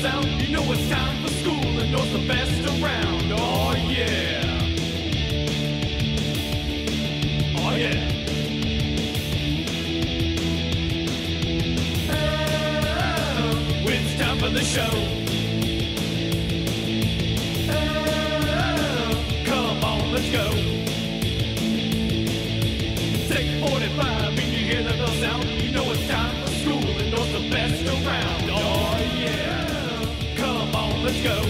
sound. You know it's time for school and North's the best around. Oh yeah. Oh yeah. It's time for the show. Let's go.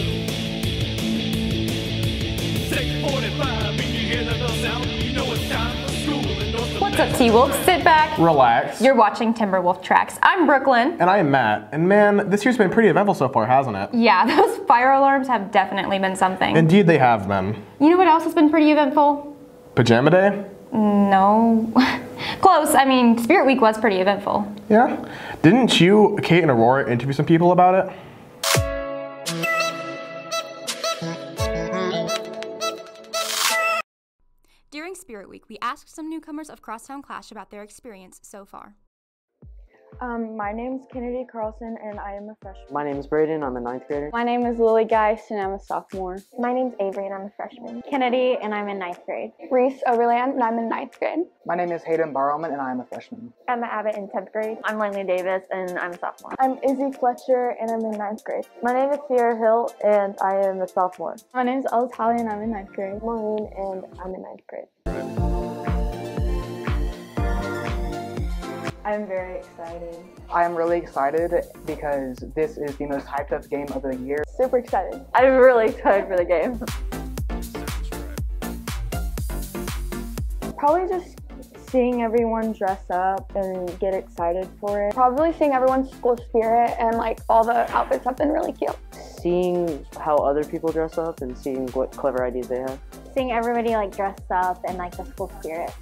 645, when you hear the bell sound, you know it's time for school and North's What's up, best T Wolves? Sit back. Relax. You're watching Timberwolf Tracks. I'm Brooklyn. and I am Matt. And man, this year's been pretty eventful so far, hasn't it? Yeah, those fire alarms have definitely been something. Indeed, they have been. you know what else has been pretty eventful? Pajama Day? No. Close. I mean, Spirit Week was pretty eventful. Yeah. Didn't you, Kate, and Aurora interview some people about it? We asked some newcomers of Crosstown Clash about their experience so far. Um, my name's Kennedy Carlson, and I am a freshman. My name is Braden. I'm a ninth grader. My name is Lily Geist, and I'm a sophomore. My name's Avery and I'm a freshman. Kennedy, and I'm in ninth grade. Reese Overland and I'm in ninth grade. My name is Hayden Barrowman, and I am a freshman. Emma Abbott in 10th grade. I'm Langley Davis, and I'm a sophomore. I'm Izzy Fletcher and I'm in ninth grade. My name is Sierra Hill, and I am a sophomore. My name's Ella Talley and I'm in ninth grade. Maureen and I'm in ninth grade. I'm very excited. I am really excited because this is the most hyped up game of the year. Super excited. I'm really excited for the game. Probably just seeing everyone dress up and get excited for it. Probably seeing everyone's school spirit and like all the outfits have been really cute. Seeing how other people dress up and seeing what clever ideas they have. Seeing everybody like dress up and like the school spirit.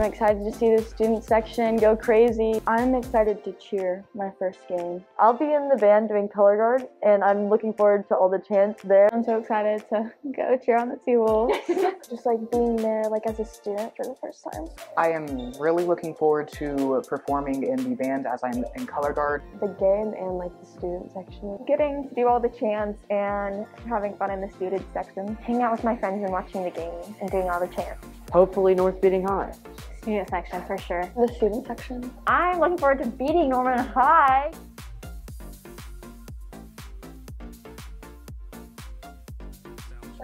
I'm excited to see the student section go crazy. I'm excited to cheer my first game. I'll be in the band doing color guard, and I'm looking forward to all the chants there. I'm so excited to go cheer on the T-Wolves. Just like being there like as a student for the first time. I am really looking forward to performing in the band as I'm in color guard. The game and like the student section. Getting to do all the chants and having fun in the student section. Hanging out with my friends and watching the game and doing all the chants. Hopefully, North beating high. Student section for sure. The student section. I'm looking forward to beating Norman High.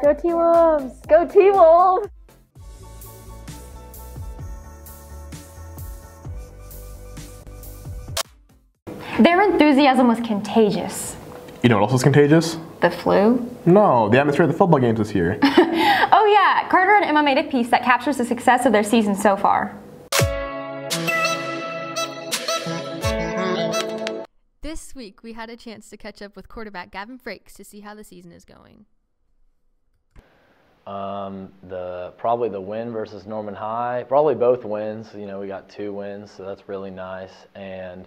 Go T-Wolves! Go T-Wolves! Their enthusiasm was contagious. You know what else is contagious? The flu? No, the atmosphere at the football games this year. Carter and Emma made a piece that captures the success of their season so far. This week, we had a chance to catch up with quarterback Gavin Frakes to see how the season is going. Um, the probably the win versus Norman High, probably both wins. You know, we got two wins, so that's really nice. And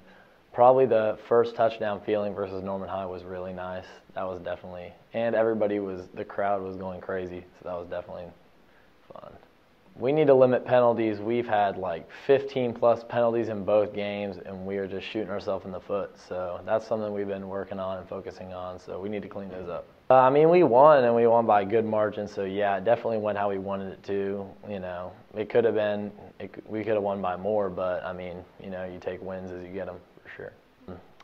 probably the first touchdown feeling versus Norman High was really nice. That was definitely, and everybody was, the crowd was going crazy, so that was definitely fun. We need to limit penalties. We've had like 15 plus penalties in both games, and we are just shooting ourselves in the foot. So that's something we've been working on and focusing on. So we need to clean those up. Uh, I mean, we won, and we won by a good margin. So yeah, it definitely went how we wanted it to. You know, it could have been, it, we could have won by more, but I mean, you know, you take wins as you get them for sure.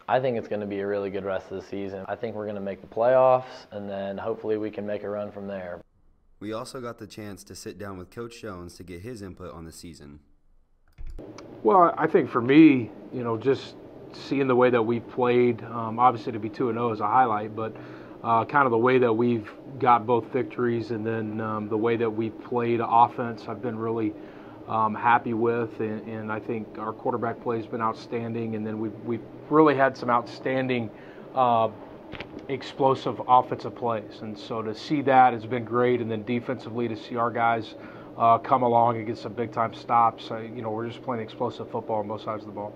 I think it's going to be a really good rest of the season. I think we're going to make the playoffs, and then hopefully we can make a run from there. We also got the chance to sit down with Coach Jones to get his input on the season. Well, I think for me, you know, just seeing the way that we've played, um, obviously to be 2 0 is a highlight, but uh, kind of the way that we've got both victories and then um, the way that we've played offense, I've been really um, happy with. And, and I think our quarterback play has been outstanding. And then we've, we've really had some outstanding uh, explosive offensive plays. And so to see that has been great. And then defensively, to see our guys uh, come along and get some big time stops. You know, we're just playing explosive football on both sides of the ball.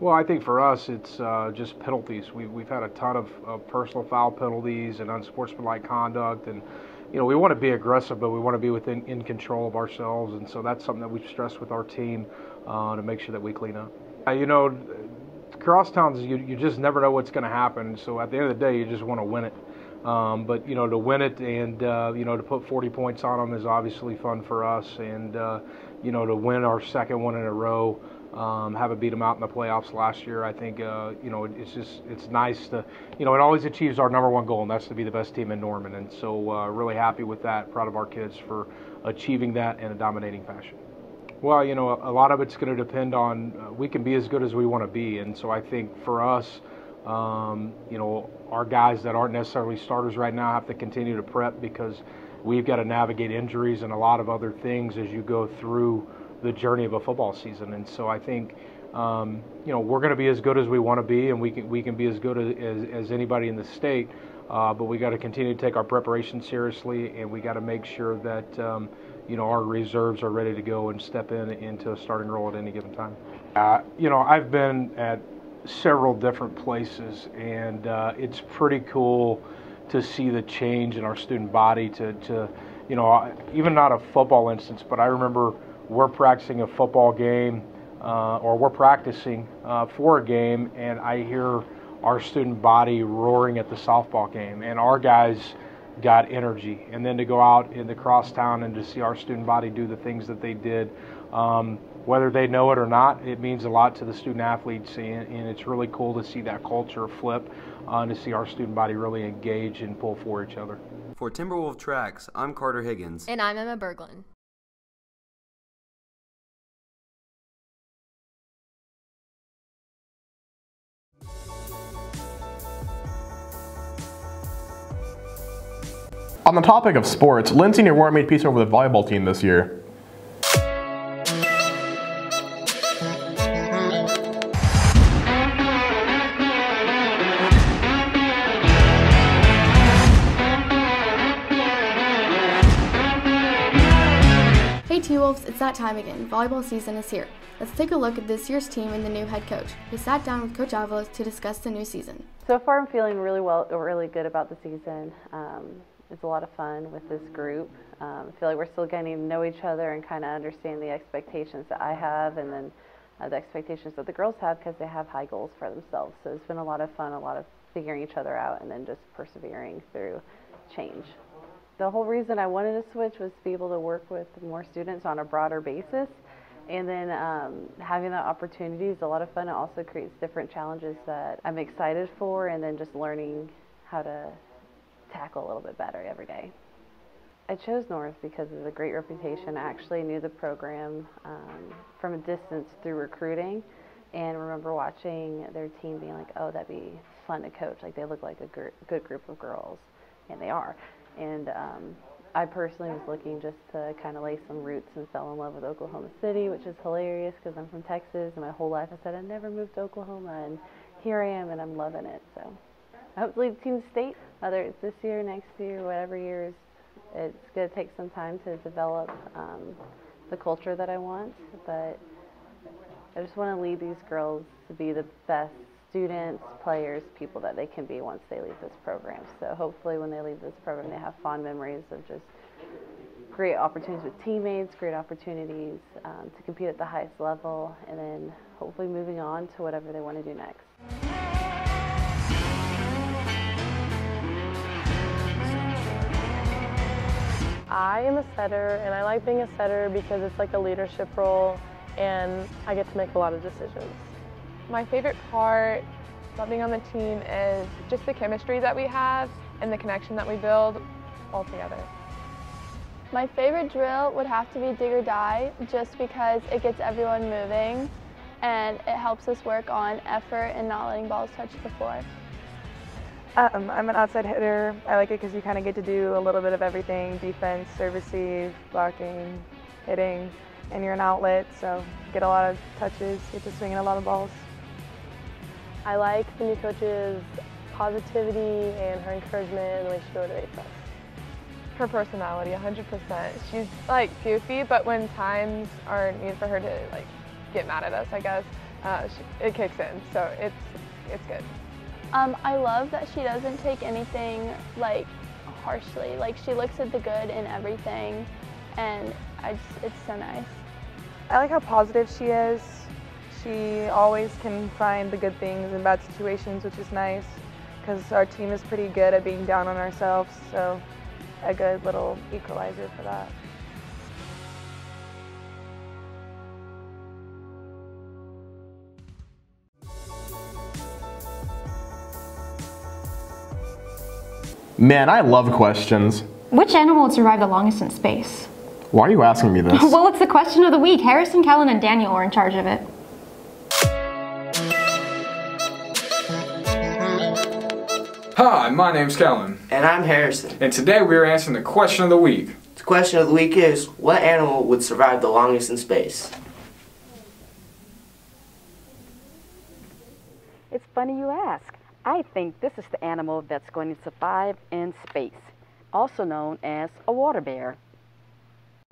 Well, I think for us, it's uh, just penalties. We, we've had a ton of, of personal foul penalties and unsportsmanlike conduct, and you know we want to be aggressive, but we want to be within in control of ourselves, and so that's something that we've stressed with our team uh, to make sure that we clean up. Uh, you know, crosstowns, you, you just never know what's going to happen. So at the end of the day, you just want to win it. Um, but you know, to win it and uh, you know to put 40 points on them is obviously fun for us, and uh, you know to win our second one in a row, um, having beat them out in the playoffs last year, I think uh, you know it's just it's nice to you know it always achieves our number one goal, and that's to be the best team in Norman, and so uh, really happy with that. Proud of our kids for achieving that in a dominating fashion. Well, you know, a lot of it's going to depend on uh, we can be as good as we want to be, and so I think for us, um, you know, our guys that aren't necessarily starters right now have to continue to prep because we've got to navigate injuries and a lot of other things as you go through the journey of a football season. And so I think, um, you know, we're going to be as good as we want to be, and we can we can be as good as, as anybody in the state. Uh, but we got to continue to take our preparation seriously, and we got to make sure that. Um, you know, our reserves are ready to go and step in into a starting role at any given time. Uh, you know, I've been at several different places, and uh, it's pretty cool to see the change in our student body. To, to, you know, even not a football instance, but I remember we're practicing a football game, uh, or we're practicing uh, for a game, and I hear our student body roaring at the softball game, and our guys got energy. And then to go out in the crosstown and to see our student body do the things that they did, um, whether they know it or not, it means a lot to the student athletes. And, and it's really cool to see that culture flip uh, and to see our student body really engage and pull for each other. For Timberwolf Tracks, I'm Carter Higgins. And I'm Emma Berglund. On the topic of sports, Lindsay and Aurora made piece over the volleyball team this year. Hey T-Wolves, it's that time again. Volleyball season is here. Let's take a look at this year's team and the new head coach. We sat down with Coach Avalos to discuss the new season. So far, I'm feeling really well, really good about the season. Um, it's a lot of fun with this group. Um, I feel like we're still getting to know each other and kind of understand the expectations that I have, and then uh, the expectations that the girls have because they have high goals for themselves. So it's been a lot of fun, a lot of figuring each other out, and then just persevering through change. The whole reason I wanted to switch was to be able to work with more students on a broader basis. And then um, having that opportunity is a lot of fun. It also creates different challenges that I'm excited for, and then just learning how to tackle a little bit better every day. I chose North because of the great reputation. I actually knew the program um, from a distance through recruiting, and remember watching their team being like, "Oh, that'd be fun to coach." Like they look like a gr- good group of girls, and they are. And um, I personally was looking just to kind of lay some roots and fell in love with Oklahoma City, which is hilarious because I'm from Texas, and my whole life I said I'd never moved to Oklahoma, and here I am, and I'm loving it. So hopefully team state, whether it's this year, next year, whatever years, it's going to take some time to develop um, the culture that I want, but I just want to lead these girls to be the best students, players, people that they can be once they leave this program. So hopefully when they leave this program, they have fond memories of just great opportunities with teammates, great opportunities um, to compete at the highest level, and then hopefully moving on to whatever they want to do next. I am a setter, and I like being a setter because it's like a leadership role, and I get to make a lot of decisions. My favorite part about being on the team is just the chemistry that we have and the connection that we build all together. My favorite drill would have to be dig or die just because it gets everyone moving and it helps us work on effort and not letting balls touch the floor. Um, I'm an outside hitter. I like it because you kind of get to do a little bit of everything defense, serve, receive, blocking, hitting, and you're an outlet, so get a lot of touches, get to swing in a lot of balls. I like the new coach's positivity and her encouragement and the way she motivates us. Her personality, 100%. She's like goofy, but when times are needed for her to like get mad at us, I guess, uh, she, it kicks in. So it's it's good. Um, I love that she doesn't take anything like harshly. Like she looks at the good in everything, and I just it's so nice. I like how positive she is. She always can find the good things in bad situations, which is nice because our team is pretty good at being down on ourselves. So a good little equalizer for that. Man, I love questions. Which animal would survive the longest in space? Why are you asking me this? well, it's the question of the week. Harrison, Kellen, and Daniel are in charge of it. Hi, my name's Kellen. And I'm Harrison. And today we are answering the question of the week. The question of the week is What animal would survive the longest in space? It's funny you ask. I think this is the animal that's going to survive in space, also known as a water bear.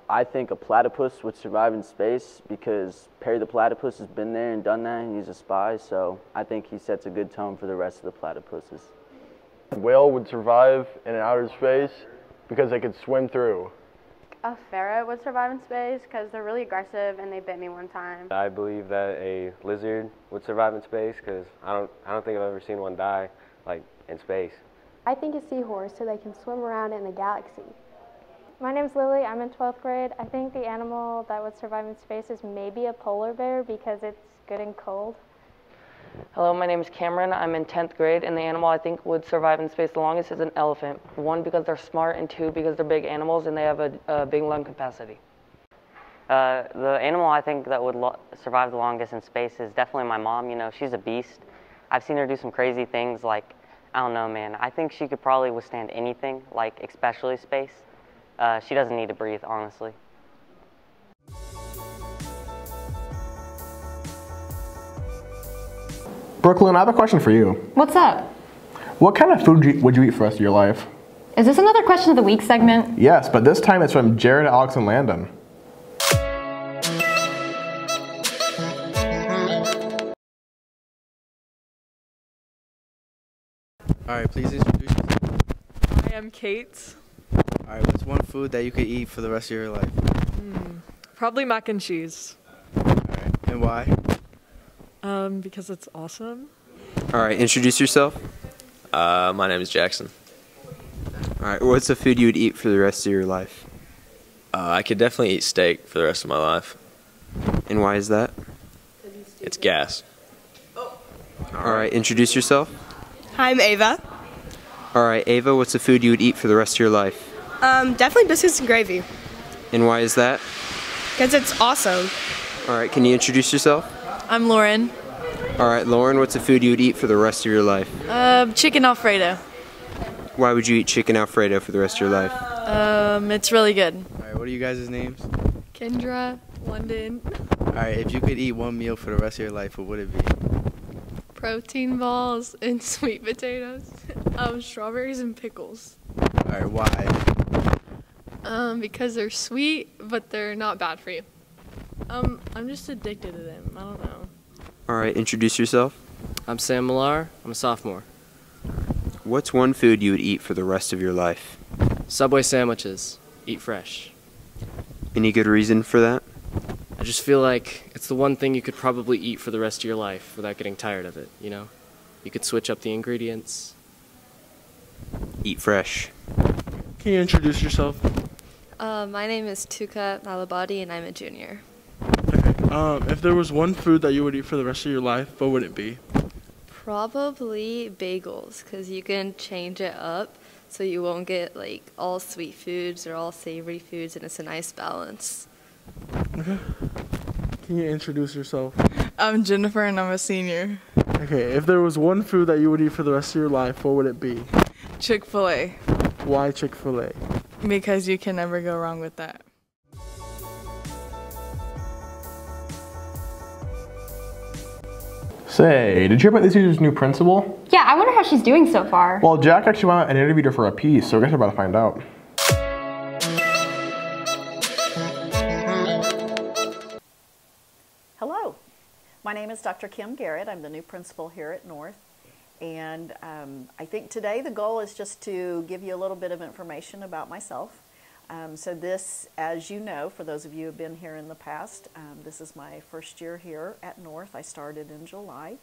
I think a platypus would survive in space because Perry the platypus has been there and done that, and he's a spy, so I think he sets a good tone for the rest of the platypuses. A whale would survive in outer space because they could swim through. A ferret would survive in space because they're really aggressive and they bit me one time. I believe that a lizard would survive in space because I don't, I don't think I've ever seen one die like in space. I think a seahorse so they can swim around in the galaxy. My name's Lily. I'm in 12th grade. I think the animal that would survive in space is maybe a polar bear because it's good and cold. Hello, my name is Cameron. I'm in 10th grade, and the animal I think would survive in space the longest is an elephant. One, because they're smart, and two, because they're big animals and they have a, a big lung capacity. Uh, the animal I think that would survive the longest in space is definitely my mom. You know, she's a beast. I've seen her do some crazy things like, I don't know, man. I think she could probably withstand anything, like especially space. Uh, she doesn't need to breathe, honestly. Brooklyn, I have a question for you. What's up? What kind of food would you eat for the rest of your life? Is this another question of the week segment? Yes, but this time it's from Jared, Alex, and Landon. Alright, please introduce yourself. I am Kate. Alright, what's one food that you could eat for the rest of your life? Hmm, probably mac and cheese. Alright, and why? Um, because it's awesome. Alright, introduce yourself. Uh, my name is Jackson. Alright, what's a food you would eat for the rest of your life? Uh, I could definitely eat steak for the rest of my life. And why is that? It's gas. Oh. Alright, introduce yourself. Hi, I'm Ava. Alright, Ava, what's a food you would eat for the rest of your life? Um, definitely biscuits and gravy. And why is that? Because it's awesome. Alright, can you introduce yourself? I'm Lauren. Alright, Lauren, what's a food you would eat for the rest of your life? Uh, chicken Alfredo. Why would you eat chicken Alfredo for the rest of your life? Um, it's really good. Alright, what are you guys' names? Kendra, London. Alright, if you could eat one meal for the rest of your life, what would it be? Protein balls and sweet potatoes. Um, strawberries and pickles. Alright, why? Um, because they're sweet, but they're not bad for you. Um, I'm just addicted to them. I don't know. Alright, introduce yourself. I'm Sam Millar. I'm a sophomore. What's one food you would eat for the rest of your life? Subway sandwiches. Eat fresh. Any good reason for that? I just feel like it's the one thing you could probably eat for the rest of your life without getting tired of it, you know? You could switch up the ingredients. Eat fresh. Can you introduce yourself? Uh, my name is Tuka Malabadi and I'm a junior. Um, if there was one food that you would eat for the rest of your life, what would it be? Probably bagels because you can change it up so you won't get like all sweet foods or all savory foods and it's a nice balance. Okay. Can you introduce yourself? I'm Jennifer and I'm a senior. Okay, if there was one food that you would eat for the rest of your life, what would it be? Chick fil A. Why Chick fil A? Because you can never go wrong with that. Say, did you hear about this year's new principal? Yeah, I wonder how she's doing so far. Well, Jack actually went out and interviewed her for a piece, so I guess we're about to find out. Hello, my name is Dr. Kim Garrett. I'm the new principal here at North. And um, I think today the goal is just to give you a little bit of information about myself. Um, so this, as you know, for those of you who have been here in the past, um, this is my first year here at North. I started in July.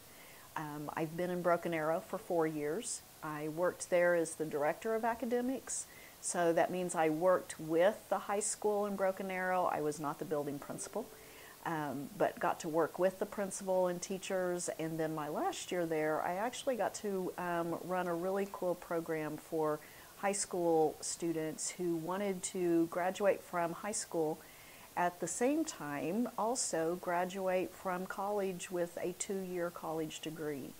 Um, I've been in Broken Arrow for four years. I worked there as the director of academics. So that means I worked with the high school in Broken Arrow. I was not the building principal, um, but got to work with the principal and teachers. And then my last year there, I actually got to um, run a really cool program for high school students who wanted to graduate from high school at the same time also graduate from college with a two-year college degree.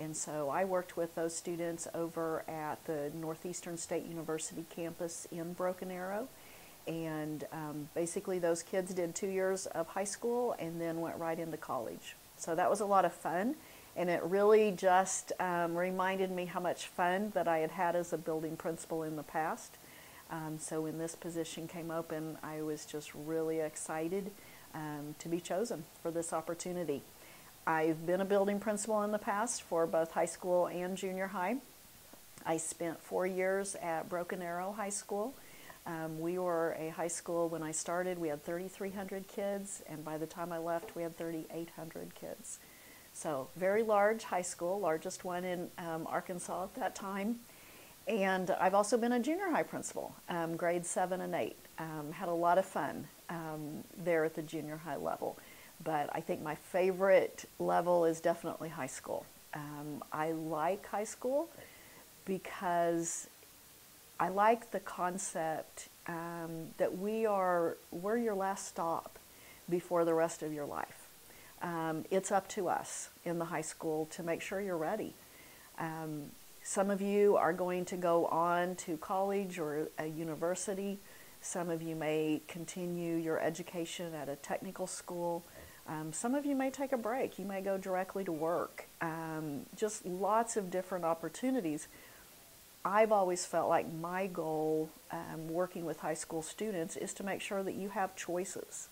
And so I worked with those students over at the Northeastern State University campus in Broken Arrow. And um, basically, those kids did two years of high school and then went right into college. So that was a lot of fun. And it really just um, reminded me how much fun that I had had as a building principal in the past. Um, so when this position came open, I was just really excited um, to be chosen for this opportunity. I've been a building principal in the past for both high school and junior high. I spent four years at Broken Arrow High School. Um, we were a high school when I started, we had 3,300 kids, and by the time I left, we had 3,800 kids. So, very large high school, largest one in um, Arkansas at that time. And I've also been a junior high principal, um, grades seven and eight. Um, had a lot of fun um, there at the junior high level. But I think my favorite level is definitely high school. Um, I like high school because I like the concept um, that we are, we're your last stop before the rest of your life. Um, it's up to us in the high school to make sure you're ready. Um, some of you are going to go on to college or a university. Some of you may continue your education at a technical school. Um, some of you may take a break. You may go directly to work. Um, just lots of different opportunities. I've always felt like my goal um, working with high school students is to make sure that you have choices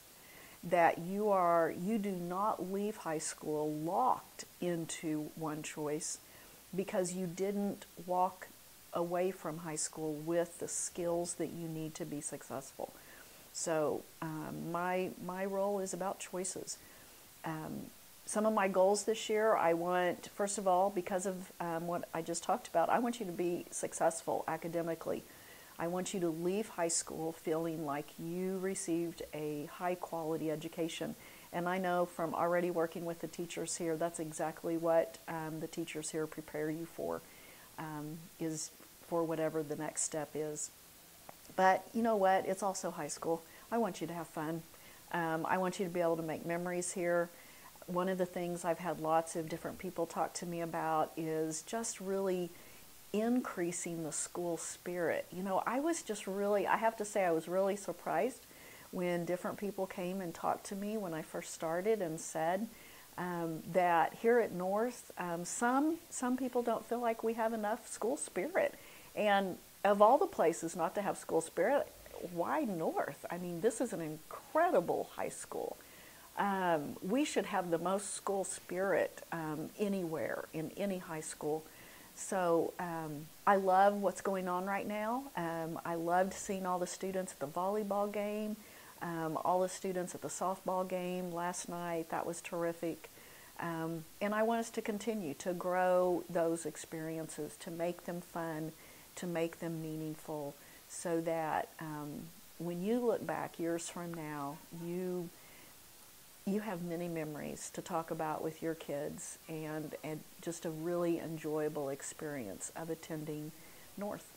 that you are you do not leave high school locked into one choice because you didn't walk away from high school with the skills that you need to be successful. So um, my my role is about choices. Um, some of my goals this year, I want first of all because of um, what I just talked about, I want you to be successful academically. I want you to leave high school feeling like you received a high quality education. And I know from already working with the teachers here, that's exactly what um, the teachers here prepare you for, um, is for whatever the next step is. But you know what? It's also high school. I want you to have fun. Um, I want you to be able to make memories here. One of the things I've had lots of different people talk to me about is just really increasing the school spirit. You know, I was just really, I have to say, I was really surprised when different people came and talked to me when I first started and said um, that here at North, um, some some people don't feel like we have enough school spirit, and of all the places not to have school spirit, why North? I mean, this is an incredible high school. Um, we should have the most school spirit um, anywhere in any high school. So um, I love what's going on right now. Um, I loved seeing all the students at the volleyball game, um, all the students at the softball game last night. That was terrific. Um, and I want us to continue to grow those experiences, to make them fun, to make them meaningful, so that um, when you look back years from now, you you have many memories to talk about with your kids and, and just a really enjoyable experience of attending North.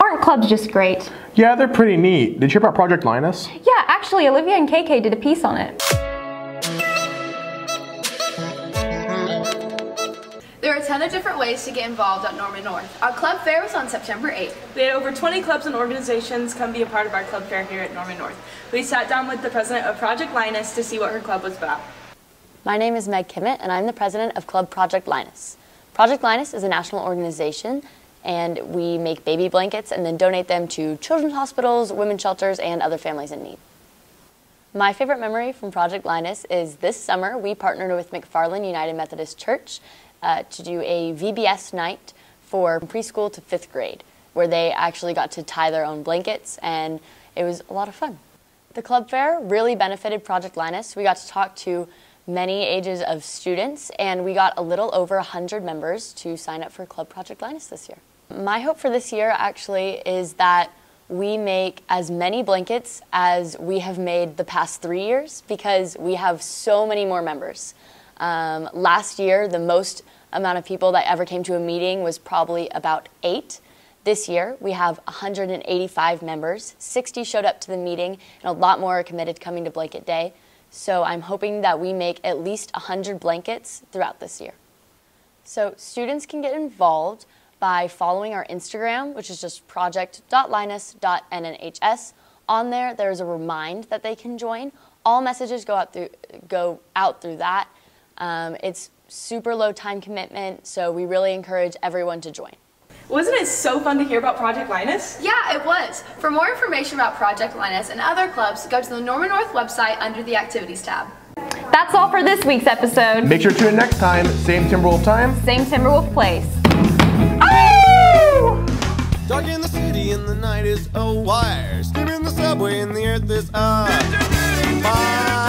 Aren't clubs just great? Yeah, they're pretty neat. Did you hear about Project Linus? Yeah, actually, Olivia and KK did a piece on it. A ton of different ways to get involved at Norman North. Our club fair was on September 8th. We had over 20 clubs and organizations come be a part of our club fair here at Norman North. We sat down with the president of Project Linus to see what her club was about. My name is Meg Kimmett, and I'm the president of Club Project Linus. Project Linus is a national organization, and we make baby blankets and then donate them to children's hospitals, women's shelters, and other families in need. My favorite memory from Project Linus is this summer we partnered with McFarland United Methodist Church uh, to do a VBS night for preschool to fifth grade, where they actually got to tie their own blankets, and it was a lot of fun. The club fair really benefited Project Linus. We got to talk to many ages of students, and we got a little over 100 members to sign up for Club Project Linus this year. My hope for this year actually is that we make as many blankets as we have made the past three years because we have so many more members. Um, last year, the most amount of people that ever came to a meeting was probably about eight. This year, we have 185 members. 60 showed up to the meeting, and a lot more are committed coming to Blanket Day. So I'm hoping that we make at least 100 blankets throughout this year. So students can get involved by following our Instagram, which is just project.linus.nnhs. On there, there's a remind that they can join. All messages go out through go out through that. Um, it's super low time commitment, so we really encourage everyone to join. Wasn't it so fun to hear about Project Linus? Yeah, it was. For more information about Project Linus and other clubs, go to the Norman North website under the Activities tab. That's all for this week's episode. Make sure to tune in next time. Same Timberwolf time. Same Timberwolf place. Dark in the city and the night is a wire. Steam in the subway and the earth is on fire.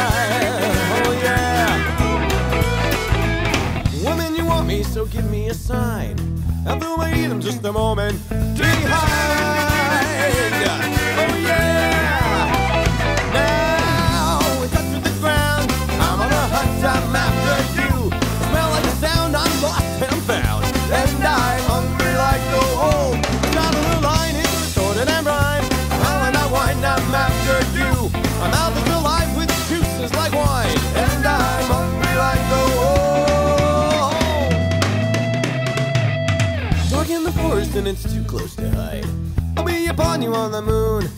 Me, so give me a sign. I'll do my in just a moment behind. It's too close to hide. I'll be upon you on the moon.